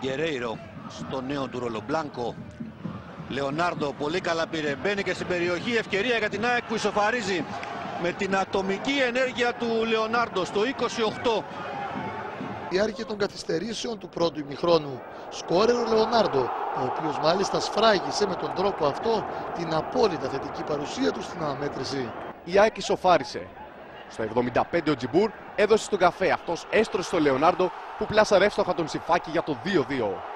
Γκερέιρο στο νέο του ρόλο Μπλάνκο. Λεωνάρντο πολύ καλά πήρε. Μπαίνει και στην περιοχή. Ευκαιρία για την ΑΕΚ που ισοφαρίζει με την ατομική ενέργεια του Λεωνάρντο στο 28. διάρκεια των καθυστερήσεων του πρώτου ημιχρόνου. Σκόρερ ο Λεωνάρντο, ο οποίος μάλιστα σφράγισε με τον τρόπο αυτό την απόλυτα θετική παρουσία του στην αναμέτρηση. Η ΑΕΚ ισοφάρισε. Στο 75 ο Τζιμπούρ έδωσε στον καφέ. Αυτός έστρωσε στο Λεωνάρντο που πλάσαρε εύστοχα τον Σιφάκη για το 2-2.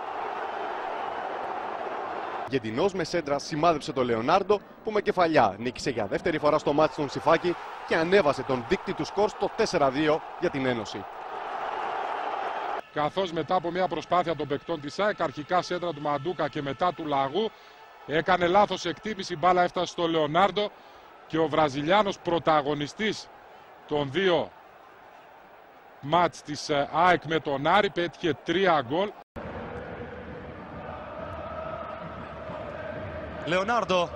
Γεντινός με σέντρα σημάδεψε τον Λεωνάρντο που με κεφαλιά νίκησε για δεύτερη φορά στο μάτι στον Σιφάκη και ανέβασε τον δείκτη του σκορ στο 4-2 για την Ένωση. καθώς μετά από μια προσπάθεια των παικτών της ΑΕΚ, αρχικά σέντρα του Μαντούκα και μετά του Λαγού, έκανε λάθος εκτίμηση, η μπάλα έφτασε στο Λεωνάρντο και ο Βραζιλιάνος πρωταγωνιστής των δύο μάτς της ε, ΑΕΚ με τον Άρη πέτυχε τρία γκολ. Λεωνάρντο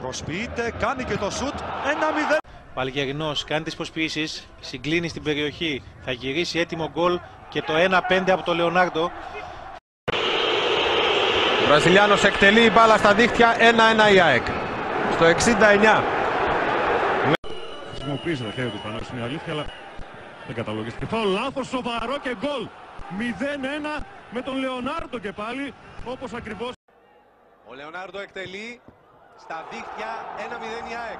προσποιείται, κάνει και το σουτ 1-0. Βαλγερινός κάνει τις προσποιήσεις, συγκλίνει στην περιοχή, θα γυρίσει έτοιμο γκολ και το 1-5 από το Λεωνάρντο. Ο Βραζιλιάνος εκτελεί η μπάλα στα δίχτυα 1-1 η ΑΕΚ. Στο 69. Χρησιμοποίησε τα χέρια του πάνω είναι αλήθεια, αλλά δεν καταλογίστηκε. Φάουλ λάθος, σοβαρό και γκολ. 0-1 με τον Λεωνάρντο και πάλι, όπως ακριβώς Ο Λεωνάρντο εκτελεί στα δίχτυα 1-0 η ΑΕΚ.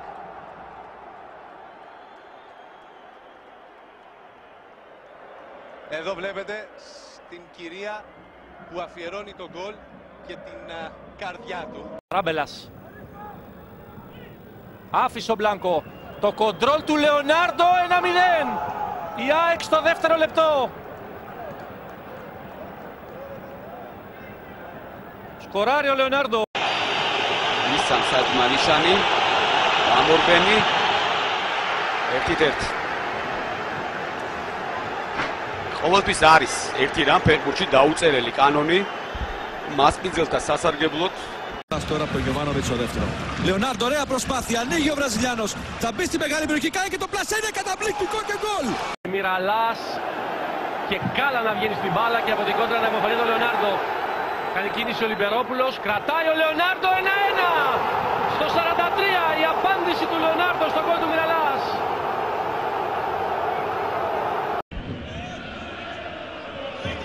Εδώ βλέπετε την κυρία που αφιερώνει τον γκολ και την α, καρδιά του. Ράμπελας. Άφησε ο Μπλάνκο. Το κοντρόλ του Λεωνάρντο 1-0. Η ΑΕΚ στο δεύτερο λεπτό. Σκοράρει ο Λεωνάρντο. Nissan Sadmanishani, Lamborghini, ერთით ერთ. ყოველთვის არის ერთი რამ ფეხბურთში დაუწერელი კანონი მასპინძელთა სასარგებლოდ Τώρα από τον Γιωβάνοβιτ στο δεύτερο. Λεωνάρντο, ωραία προσπάθεια. Ανοίγει ο Βραζιλιάνο. Θα μπει στη μεγάλη περιοχή. Κάνει και το πλασέ. Είναι καταπληκτικό και γκολ. Μιραλάς και κάλα να βγαίνει στην μπάλα και από την κόντρα να υποφέρει τον Λεωνάρντο. Κάνει κίνηση ο Λιμπερόπουλος, κρατάει ο Λεωνάρντο 1-1. Στο 43 η απάντηση του Λεωνάρντο στο γκολ του Μιραλάς.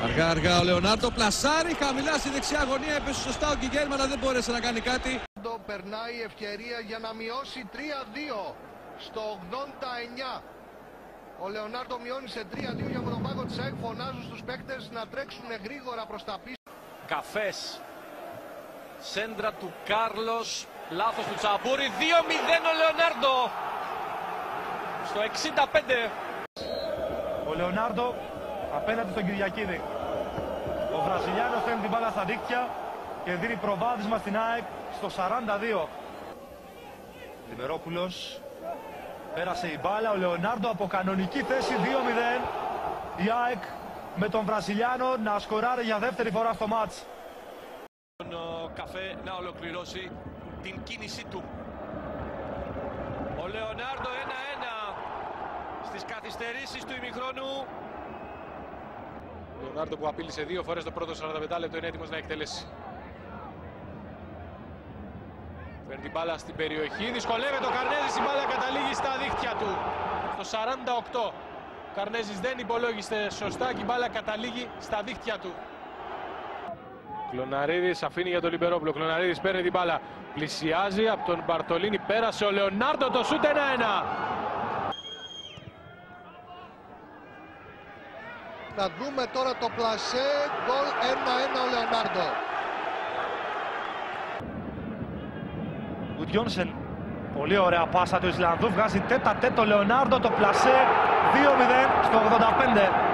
Αργά αργά ο Λεωνάρντο πλασάρει. Χαμηλά στη δεξιά γωνία. Έπεσε σωστά ο Γκυγέρμα αλλά δεν μπόρεσε να κάνει κάτι. Περνάει ευκαιρία για να μειώσει 3-2 στο 89. Ο Λεωνάρντο μειώνει σε 3-2 για τον πάγκο της ΑΕΚ. Φωνάζουν στους παίκτες να τρέξουν γρήγορα προς τα πίσω. Καφές. Σέντρα του Κάρλος. Λάθος του Τσαμπούρη. 2-0 ο Λεωνάρντο. Στο 65. Ο Λεωνάρντο απέναντι στον Κυριακίδη. Ο Βραζιλιάνος φέρνει την μπάλα στα δίκτυα και δίνει προβάδισμα στην ΑΕΚ στο 42. Λιβερόπουλος πέρασε η μπάλα. Ο Λεωνάρντο από κανονική θέση 2-0. Η ΑΕΚ με τον Βραζιλιάνο να σκοράρει για δεύτερη φορά στο μάτς. Ο Καφέ να ολοκληρώσει την κίνησή του. Ο Λεωνάρντο 1-1 στις καθυστερήσεις του ημιχρόνου. Λεωνάρντο που απείλησε δύο φορές το πρώτο 45 λεπτό είναι έτοιμος να εκτελέσει. Παίρνει την μπάλα στην περιοχή, δυσκολεύεται ο Καρνέζης, η μπάλα καταλήγει στα δίχτυα του. Στο 48. Ο Καρνέζης δεν υπολόγιστε σωστά και η μπάλα καταλήγει στα δίχτυα του. Κλωναρίδης αφήνει για τον Λιμπερόπουλο. Κλωναρίδης παίρνει την μπάλα. Πλησιάζει από τον Μπαρτολίνη. Πέρασε ο Λεωνάρντο το σούτ 1-1. Να δούμε τώρα το πλασέ. Γκολ 1-1 ο Λεωνάρντο. Γκουτιόνσεν. Πολύ ωραία πάσα του Ισλανδού. Βγάζει τέτα τέτο Λεωνάρντο το πλασέ 2-0 στο 85.